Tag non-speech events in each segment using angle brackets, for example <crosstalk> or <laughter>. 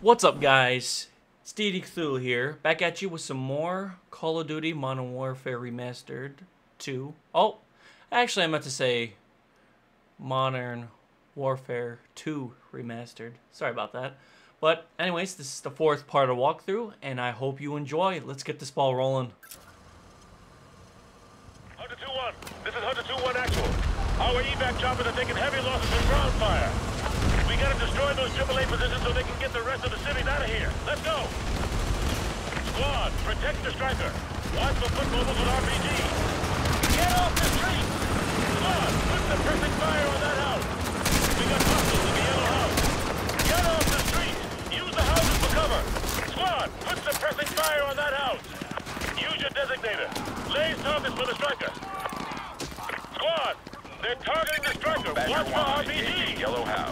What's up, guys? Deity Cthulhu here, back at you with some more Call of Duty Modern Warfare Remastered 2. Oh, actually, I meant to say Modern Warfare 2 Remastered. Sorry about that. But, anyways, this is the fourth part of walkthrough, and I hope you enjoy. Let's get this ball rolling. Hunter 2-1, this is Hunter 2-1 actual. Our evac choppers are taking heavy losses from ground fire. Destroy those AAA positions so they can get the rest of the cities out of here. Let's go! Squad, protect the striker. Watch for foot mobiles with RPG. Get off the street! Squad, put the perfect fire on that house. We got hostiles in the yellow house. Get off the street! Use the houses for cover. Squad, put the perfect fire on that house. Use your designator. Lay targets for the striker. Squad, they're targeting the striker. Watch for 1, RPG. Yellow House.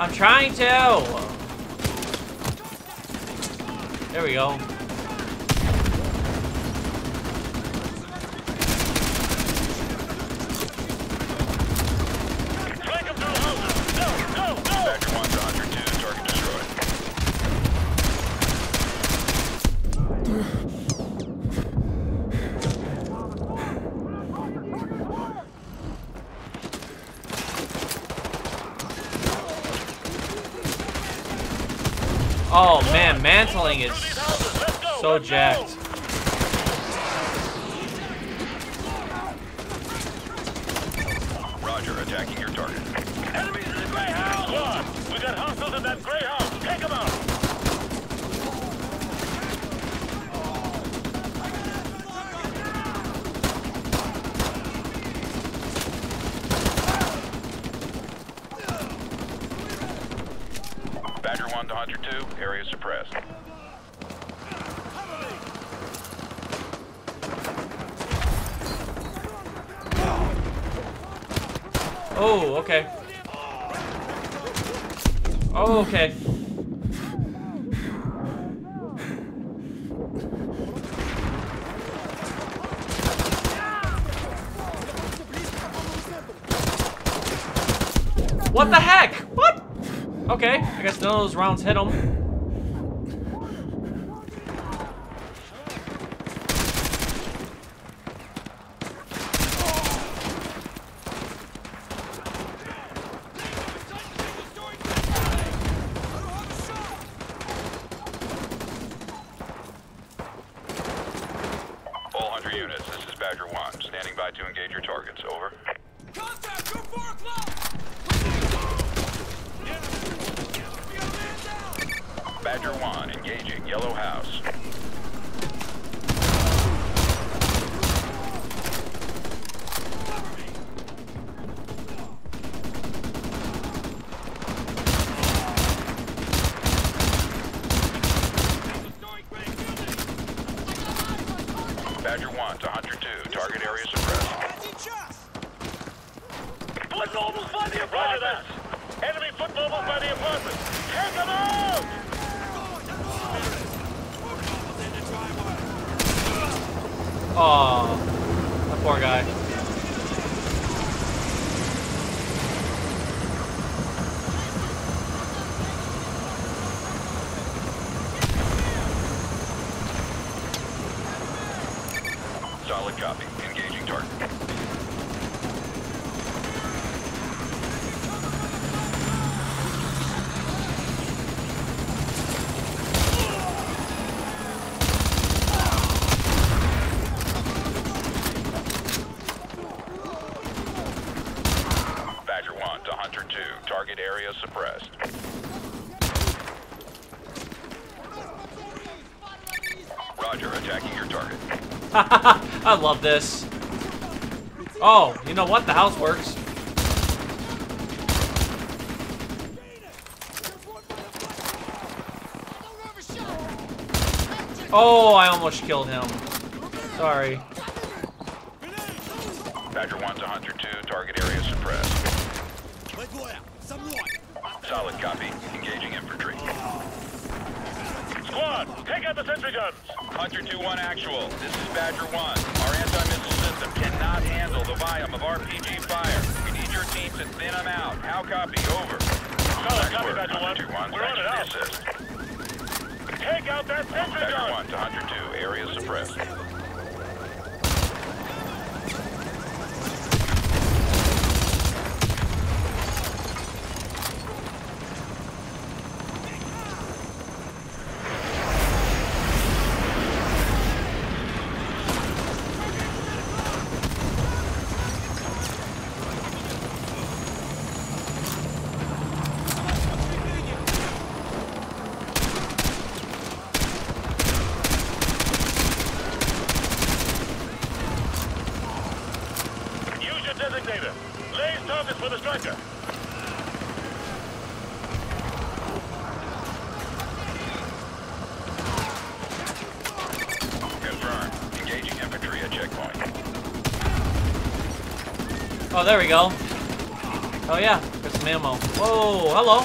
I'm trying to! There we go. Flank him through the houses. Go, go, go! Badger 1 to Hunter 2, target destroyed. Oh man, mantling is Through these houses. Let's go. So jacked. Roger, attacking your target. Enemies in the gray house. Squad, we got hostiles in that gray house. Take them out. Badger 1 to Hunter 2, area suppressed. Oh, okay. Oh, okay. What the heck? What? Okay, I guess none of those rounds hit him. All Hunter units, this is Badger 1. Standing by to engage your targets. Over. Contact! Go 4 o'clock! Badger 1, engaging Yellow House. Badger 1 to Hunter 2, target area suppressed. Foot mobiles by the apartment. Enemy foot mobiles by the apartment. Take them out. Oh, that poor guy. Solid copy. Engaging target. Badger 1 to Hunter 2. Target area suppressed. Roger, attacking your target. I love this. Oh, you know what? The house works. Oh, I almost killed him. Sorry. Badger 1 to Hunter 2. Target area suppressed. Solid copy. Engaging infantry. Squad, take out the sentry guns. Hunter 2-1 actual. This is Badger 1. Our anti-missile system cannot handle the volume of RPG fire. We need your team to thin them out. How copy? Over. Solid copy, Badger 1. 1. We're on it out. assist. Take out that sentry gun. 1 to Hunter 2. Area suppressed. Use your designator. Lays targets for the striker. Confirmed. Engaging infantry at checkpoint. Oh, there we go. Oh yeah, there's some ammo. Whoa, hello.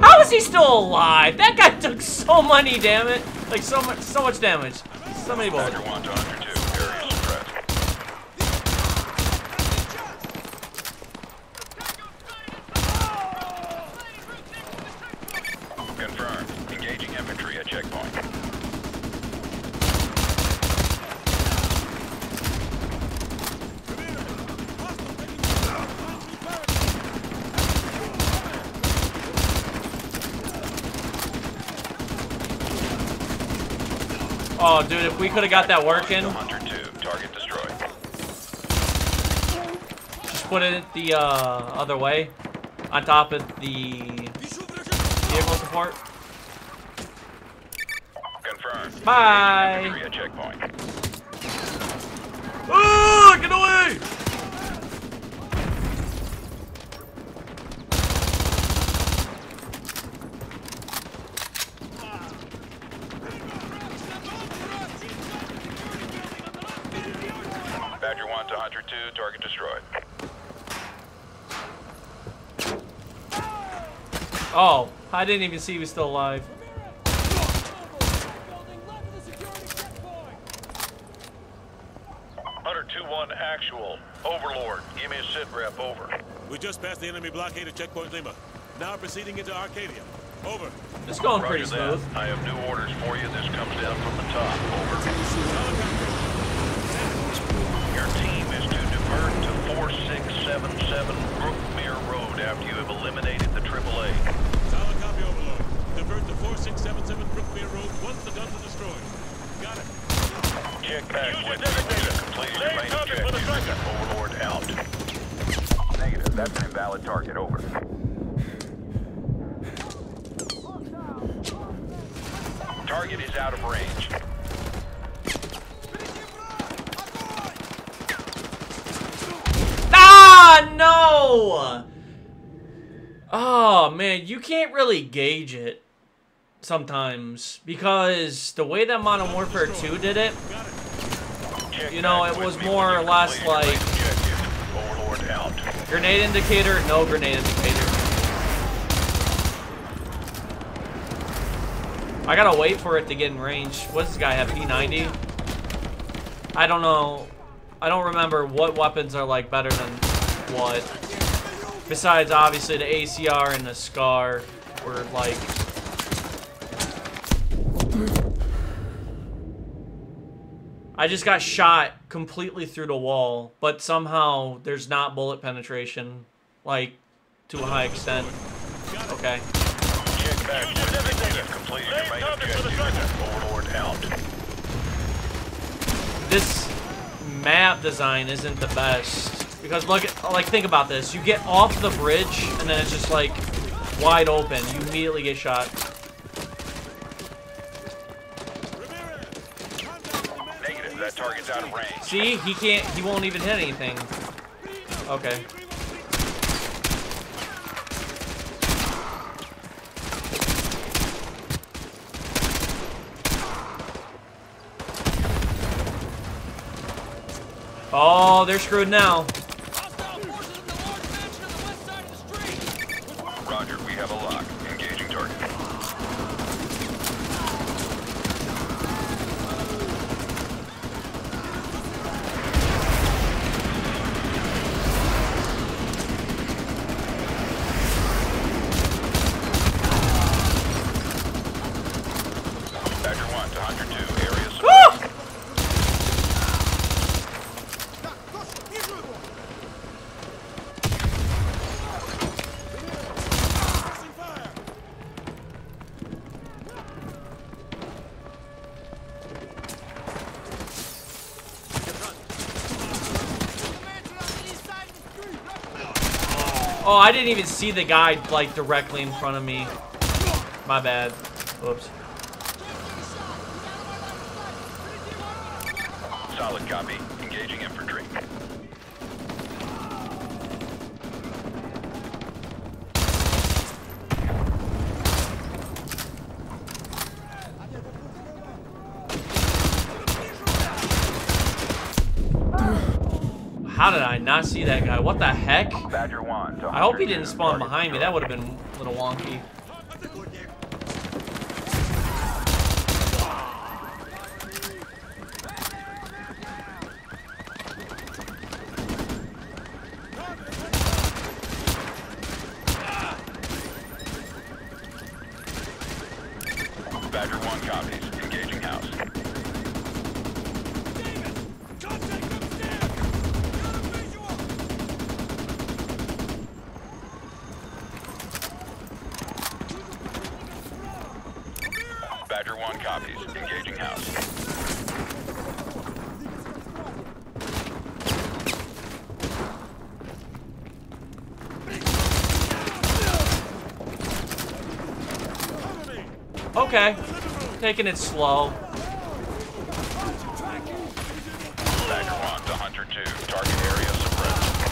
How is he still alive? That guy took so many, damn it. Like so much, so much damage. So many bullets. Badger 1 to Hunter 2. Area suppressed. Confirmed. Engaging infantry at checkpoint. Oh, dude, if we could have got that working, Hunter 2. Target destroyed. just put it the uh, other way, on top of the vehicle support. Confirmed. Bye. Checkpoint. Ah, get away! Badger 1 to Hunter 2. Target destroyed. Oh, I didn't even see he was still alive. Hunter 2-1 actual. Overlord, give me a sit rep, over. We just passed the enemy blockade at checkpoint Lima. Now proceeding into Arcadia. Over. It's going pretty Roger that. smooth. I have new orders for you. This comes down from the top, over. 4677 Brookmere Road after you have eliminated the AAA. Solid copy, Overlord. Divert to 4677 Brookmere Road once the guns are destroyed. Got it. Check back Use with your designator. Completed your main target for the objective. Overlord out. Negative. That's an invalid target. Over. Target is out of range. No! Oh, man, you can't really gauge it sometimes because the way that Modern Warfare 2 did it, You know, it was more or less complete your main like- objective. Overlord out. grenade indicator, no grenade indicator. I gotta wait for it to get in range. What does this guy have, P90? I don't know. I don't remember what weapons are like better than what. Besides, obviously, the ACR and the SCAR were like... I just got shot completely through the wall, but somehow there's not bullet penetration, like, to a high extent. Okay. This map design isn't the best because look, like, think about this. You get off the bridge and then it's just like wide open. You immediately get shot. Negative. That target's out of range. See, he can't. He won't even hit anything. Okay. Oh, they're screwed now. Hostile forces in the large mansion on the west side of the street. Roger. We have a lock. Engaging target. Oh, I didn't even see the guy, like, directly in front of me. My bad. Oops. Solid copy. Engaging infantry. How did I not see that guy? What the heck? Badger 1 to I hope he didn't spawn behind me. That would have been a little wonky. destroyed. Badger 1 copies. Engaging house. Contact upstairs! Got a visual! Badger 1 copies. Engaging house. Okay. Taking it slow. Badger 1 to Hunter 2. Target area suppressed.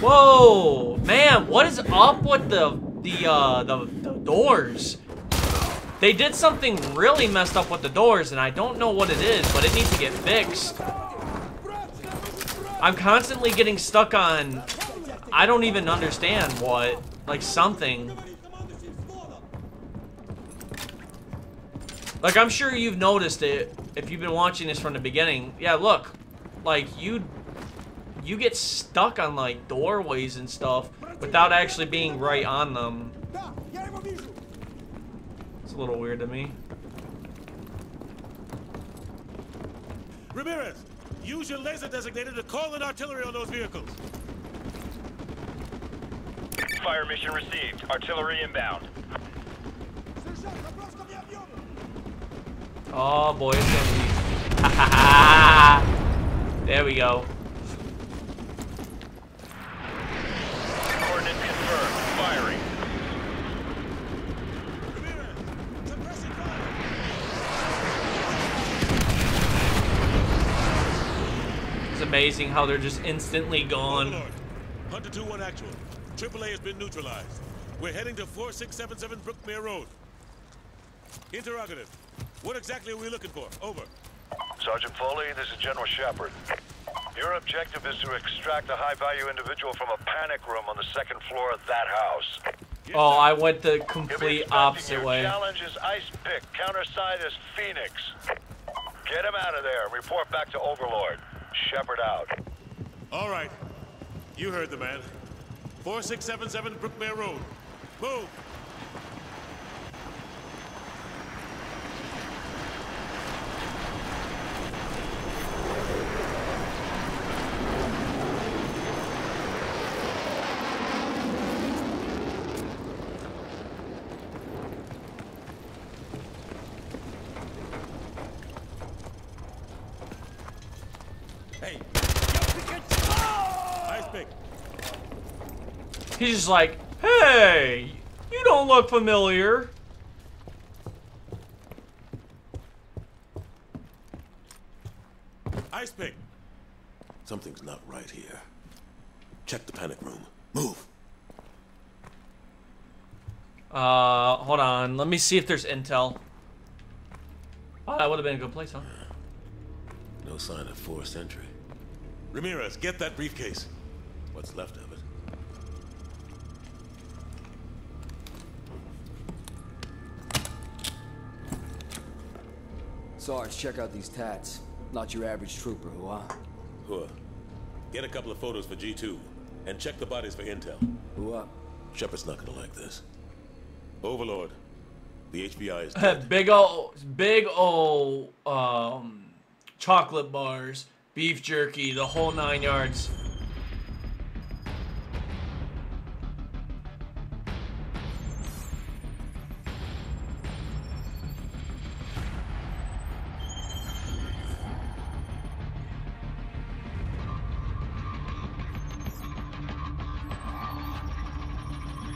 Whoa, man, what is up with the the uh the, the doors? They did something really messed up with the doors, and I don't know what it is, but it needs to get fixed. I'm constantly getting stuck on. I don't even understand what, like something. Like I'm sure you've noticed it if you've been watching this from the beginning. Yeah, look, like you you get stuck on like doorways and stuff without actually being right on them. It's a little weird to me. Ramirez, use your laser designator to call in artillery on those vehicles. Fire mission received. Artillery inbound. Oh boy, it's gonna be. <laughs> there we go. Coordinates confirmed. Firing. Ramirez, suppressing fire. It's amazing how they're just instantly gone. Overlord, Hunter 2-1 actual. AAA has been neutralized. We're heading to 4677 Brookmere Road. Interrogative. What exactly are we looking for? Over. Sergeant Foley, this is General Shepard. Your objective is to extract a high-value individual from a panic room on the second floor of that house. Oh. I went the complete expecting opposite your way. Challenge is Ice Pick. Countersign is Phoenix. Get him out of there report back to Overlord. Shepard out. All right. You heard the man. 4677 Brookmere Road. Move. Hey! Ice pick. He's just like, hey, you don't look familiar. Ice pick. Something's not right here. Check the panic room. Move. Uh, hold on. Let me see if there's intel. Oh, that would have been a good place, huh? No sign of forced entry. Ramirez, get that briefcase. What's left of Sarge, check out these tats. Not your average trooper, huh? Huh. Get a couple of photos for G2. And check the bodies for intel. Who up? Shepard's not gonna like this. Overlord. The HVI is <laughs> dead. big ol' big ol' um, chocolate bars, beef jerky, the whole nine yards.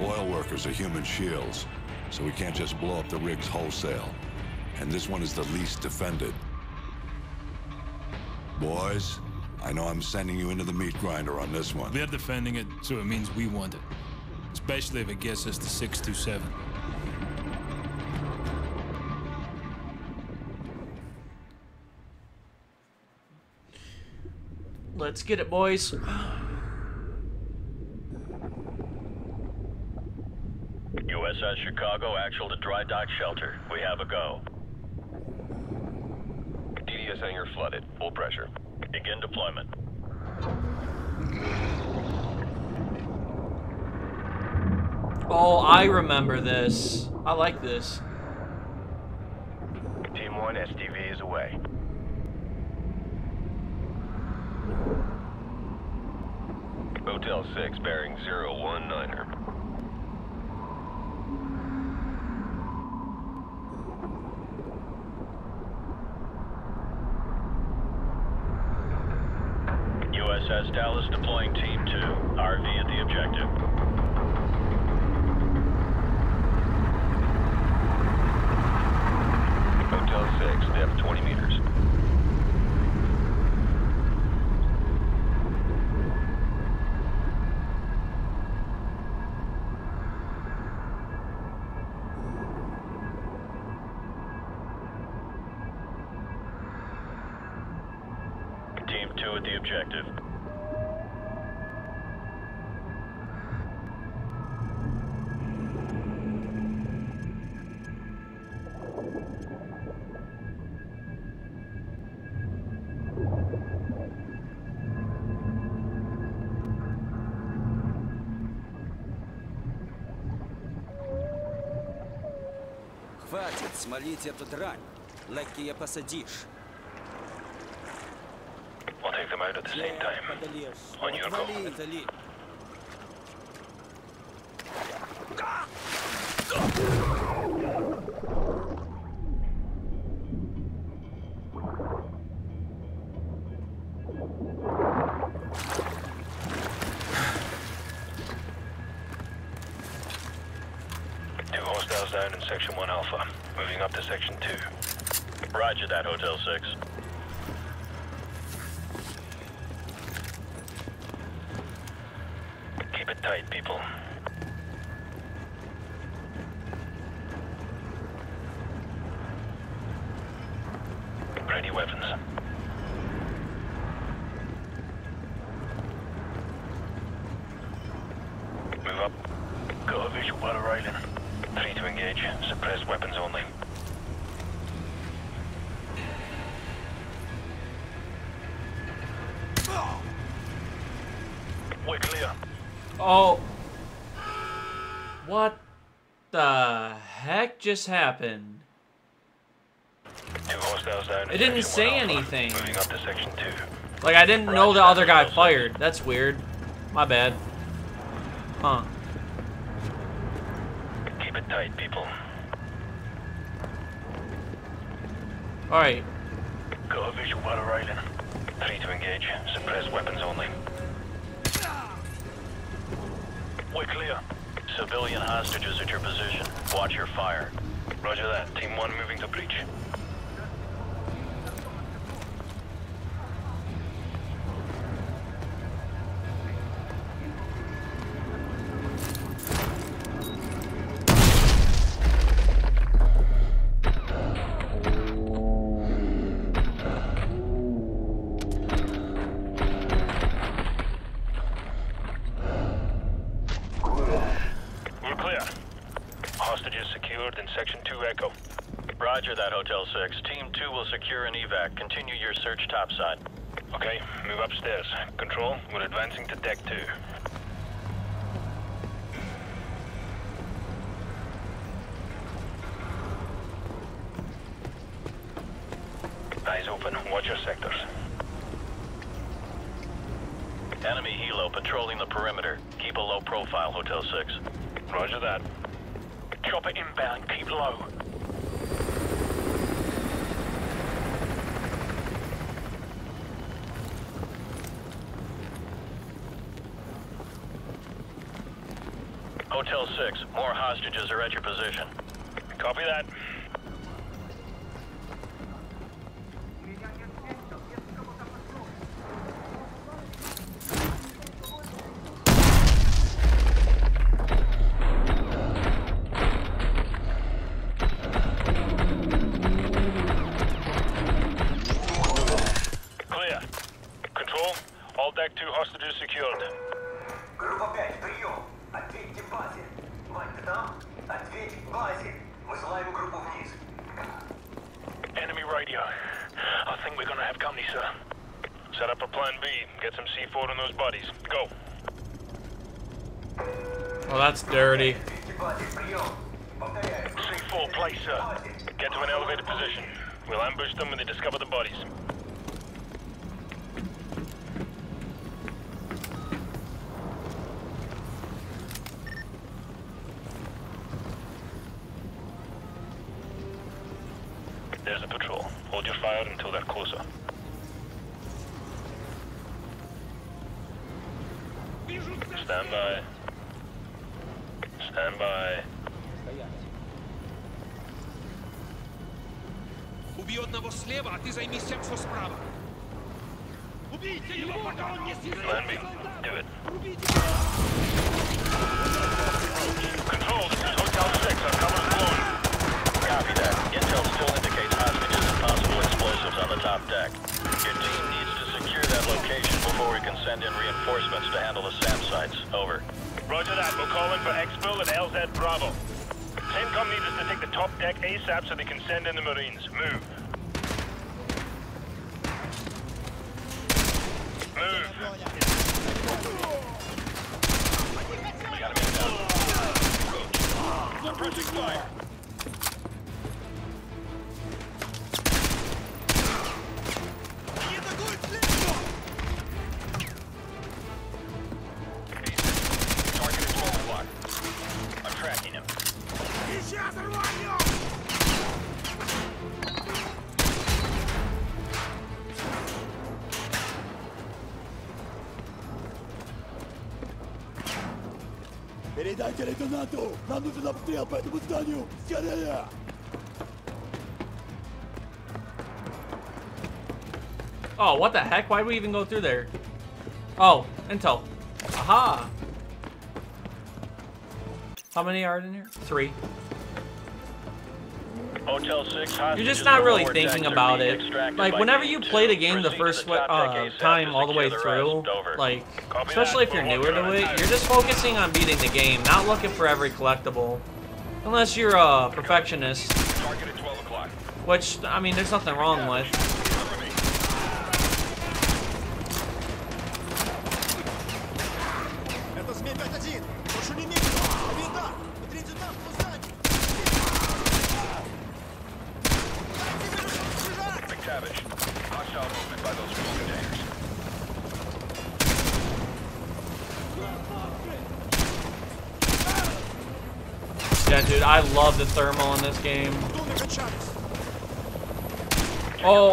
Oil workers are human shields, so we can't just blow up the rigs wholesale. And this one is the least defended. Boys, I know I'm sending you into the meat grinder on this one. They're defending it, so it means we want it. Especially if it gets us to 627. Let's get it, boys. USS Chicago, actual to dry dock shelter. We have a go. DDS hangar flooded. Full pressure. Begin deployment. Oh, I remember this. I like this. Team 1, SDV is away. Hotel 6, bearing 019er. Dallas deploying Team 2. RV at the objective. смолить эту дрань. Легкие посадишь. We'll take them out at the same time. Подольешь. On your call. Отвали. Это ли. Two hostiles down in Section 1 Alpha. Moving up to Section 2. Roger that, Hotel 6. Just happened? Two hostiles down. in It didn't say anything. Moving up to Section 2. Like, I didn't know the other guy fired. That's weird. My bad. Huh. Keep it tight, people. Alright. Got a visual battle railing. Three to engage. Suppressed weapons only. We're clear. Civilian hostages at your position. Watch your fire. Roger that. Team 1 moving to breach. 6. Team 2 will secure an evac. Continue your search topside. Okay, move upstairs. Control, we're advancing to deck 2. Eyes open. Watch your sectors. Enemy helo patrolling the perimeter. Keep a low profile, Hotel 6. Roger that. Chopper inbound. Keep low. 6, more hostages are at your position. Copy that. Clear. Control, all deck two hostages secured. Группа 5, прием! Ответьте базе! Мать, ты там? Ответь базе! Высылаем группу вниз. Enemy radio. I think we're gonna have company, sir. Set up a plan B. Get some C4 on those bodies. Go. Well, that's dirty. Ответьте базе, прием! Повторяю. C4 place, sir. Get to an elevated position. We'll ambush them when they discover the bodies. Do it. Control, this is Hotel 6. Copy that. Intel still indicates hostages and possible explosives on the top deck. Your team needs to secure that location before we can send in reinforcements to handle the Over. Roger that. We're calling for and LZ Bravo. Tencom needs us to take the top deck ASAP so they can send in the Marines. Move. Move. We got a man down. Suppressing fire. Передайте лейтенанту! Нам нужен обстрел по этому зданию! Скорее! Oh, what the heck? Why would we even go through there? Oh, intel. Aha! How many are in here? Three. Hotel 6 You're just not really thinking about it. Like, whenever you play the game the first uh, time all the way through, like, especially if you're newer to it, you're just focusing on beating the game, not looking for every collectible. Unless you're a perfectionist, Target at 12 o'clock. which, I mean, there's nothing wrong with. Yeah, dude, I love the thermal in this game. Oh,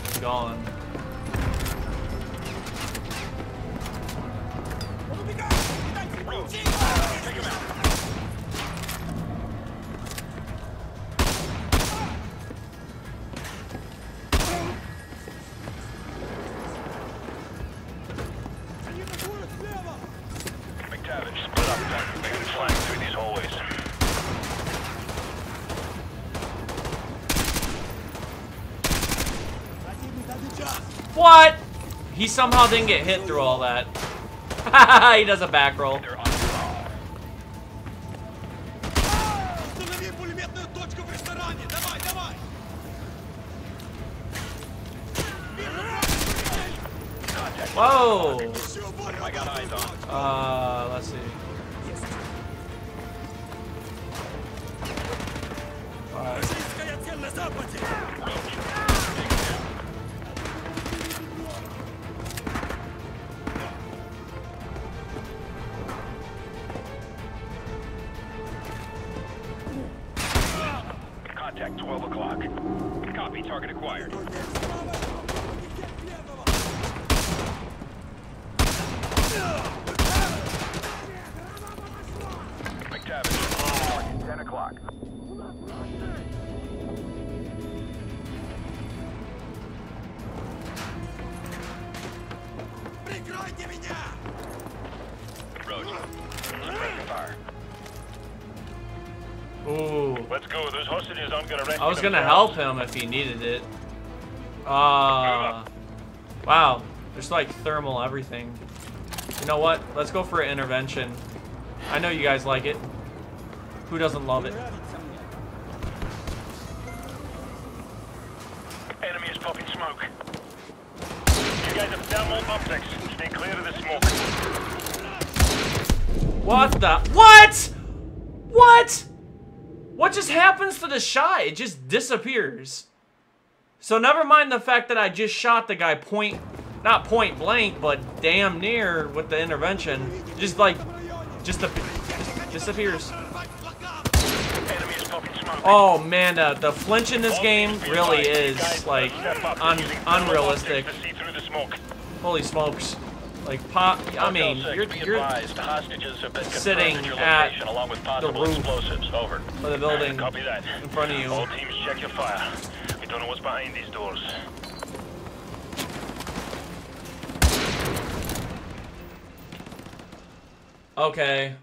gone. somehow didn't get hit through all that. <laughs> he does a back roll. Whoa! Uh, let's see. Right. Roger. Suppressing fire. Ooh. Let's go. Those hostages aren't gonna rescue I was gonna help him if he needed it. Uh, wow. There's like thermal everything. You know what? Let's go for an intervention. I know you guys like it. Who doesn't love it? Enemy is popping smoke. You guys have thermal optics. Stay clear of the smoke. What the? What? What? What just happens to the shot? It just disappears. So never mind the fact that I just shot the guy point, not point blank, but damn near with the intervention. Just like, just, just disappears. Oh man, uh, the flinch in this game really is like un unrealistic. Holy smokes! Like pop. I mean, Hotel 6, you're you're advised, hostages have been sitting at your at location along with possible roof. explosives. Over. for the building Copy that. in front of you. All teams check your fire. We don't know what's behind these doors. Okay.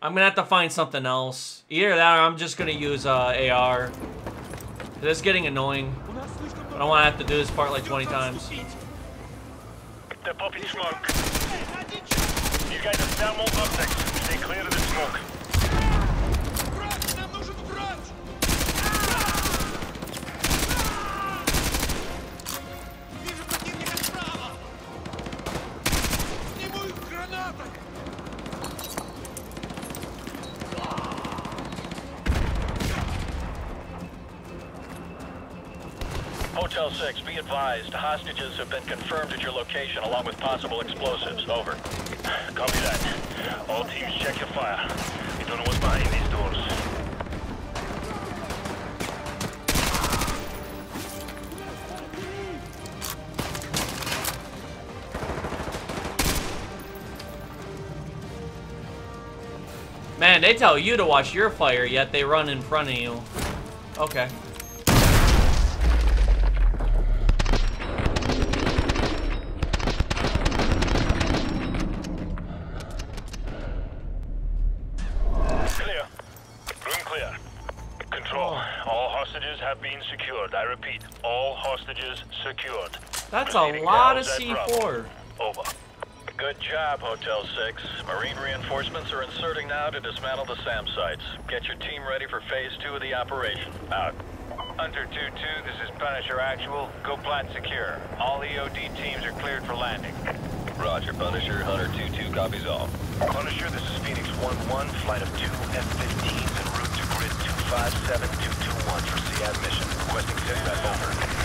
I'm gonna have to find something else. Either that or I'm just gonna use uh, AR. This is getting annoying. I don't want to have to do this part like 20 times. They're popping smoke. You guys have thermal optics. Stay clear of the smoke. Have been confirmed at your location along with possible explosives. Over. Copy that. All teams check your fire. We don't know what's behind these doors. Man, they tell you to watch your fire, yet they run in front of you. Okay. Clear. Room clear. Control. All hostages have been secured. I repeat, all hostages secured. That's a lot of C4. Over. Good job, Hotel 6. Marine reinforcements are inserting now to dismantle the SAM sites. Get your team ready for phase two of the operation. Out. Hunter 2-2, this is Punisher Actual. Go plat secure. All EOD teams are cleared for landing. Roger, Punisher. Hunter 2-2 copies all. Punisher, this is Phoenix 1-1, flight of two F-15s en route to grid 257221 for SEAD mission. Requesting SITREP over.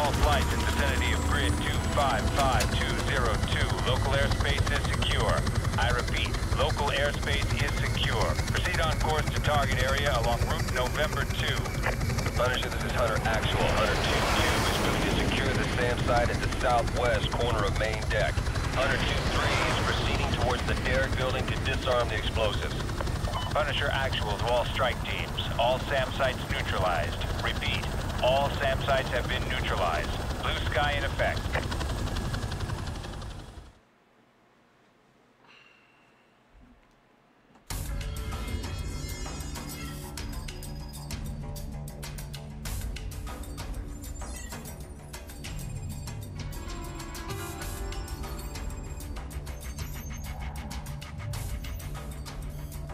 All flights in vicinity of grid 255202. Local airspace is secure. I repeat, local airspace is secure. Proceed on course to target area along route November 2. Punisher, this is Hunter Actual. Hunter 2-2 is moving to secure the SAM site at the southwest corner of main deck. Hunter 2-3 is proceeding towards the Derrick building to disarm the explosives. Punisher Actual to all strike teams. All SAM sites neutralized. Repeat, all SAM sites have been neutralized. Blue sky in effect.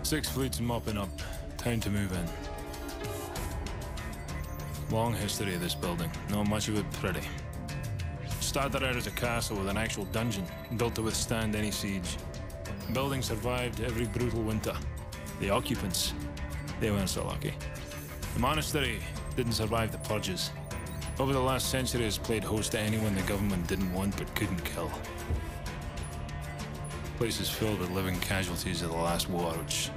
Six fleets mopping up. Time to move in. Long history of this building. Not much of it pretty. Started out as a castle with an actual dungeon, built to withstand any siege. The building survived every brutal winter. The occupants, they weren't so lucky. The monastery didn't survive the purges. Over the last century has played host to anyone the government didn't want but couldn't kill. The Place is filled with living casualties of the last war, which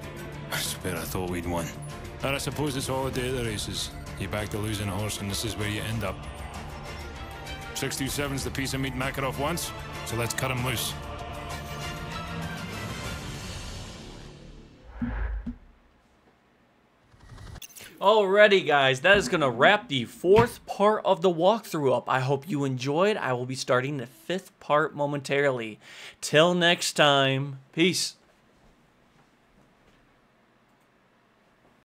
I swear I thought we'd won. And I suppose it's all a day of the races. You back to losing horse, and this is where you end up. 627's the piece of meat Makarov wants, so let's cut him loose. Alrighty guys, that is going to wrap the fourth part of the walkthrough up. I hope you enjoyed. I will be starting the fifth part momentarily. Till next time, peace.